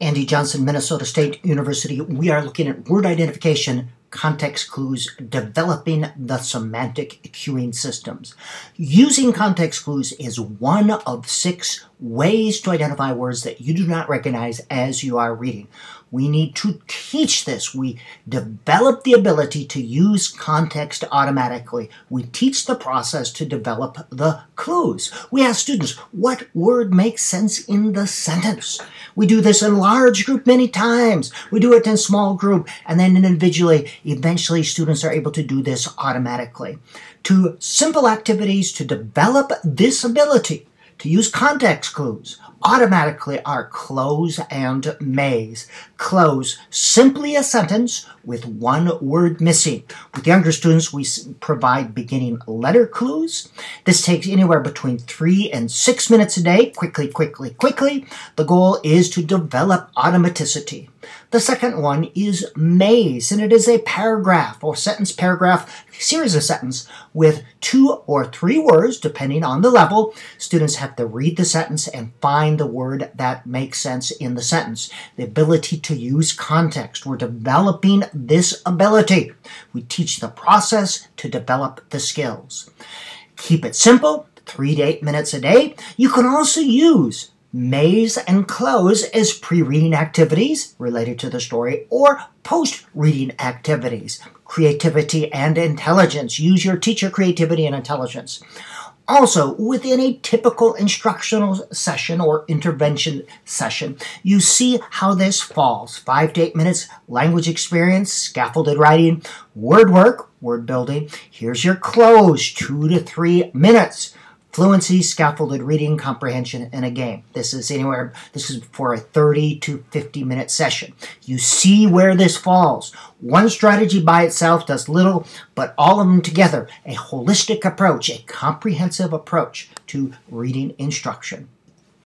Andy Johnson, Minnesota State University. We are looking at word identification, context clues, developing the semantic cueing systems. Using context clues is one of six ways to identify words that you do not recognize as you are reading. We need to teach this. We develop the ability to use context automatically. We teach the process to develop the clues. We ask students, what word makes sense in the sentence? We do this in large group many times. We do it in small group and then individually. Eventually, students are able to do this automatically. Two simple activities to develop this ability to use context clues automatically are cloze and maze. Cloze, simply a sentence with one word missing. With younger students, we provide beginning letter clues. This takes anywhere between three and six minutes a day. Quickly, quickly, quickly. The goal is to develop automaticity. The second one is maze, and it is a paragraph or sentence paragraph, series of sentence with two or three words, depending on the level. Students have to read the sentence and find the word that makes sense in the sentence. The ability to use context. We're developing this ability. We teach the process to develop the skills. Keep it simple, three to eight minutes a day. You can also use maze and cloze as pre-reading activities related to the story or post-reading activities. Creativity and intelligence. Use your teacher creativity and intelligence. Also, within a typical instructional session or intervention session, you see how this falls. Five to eight minutes, language experience, scaffolded writing, word work, word building. Here's your cloze, two to three minutes fluency, scaffolded reading, comprehension, and a game. This is anywhere, this is for a 30 to 50 minute session. You see where this falls. One strategy by itself does little, but all of them together, a holistic approach, a comprehensive approach to reading instruction.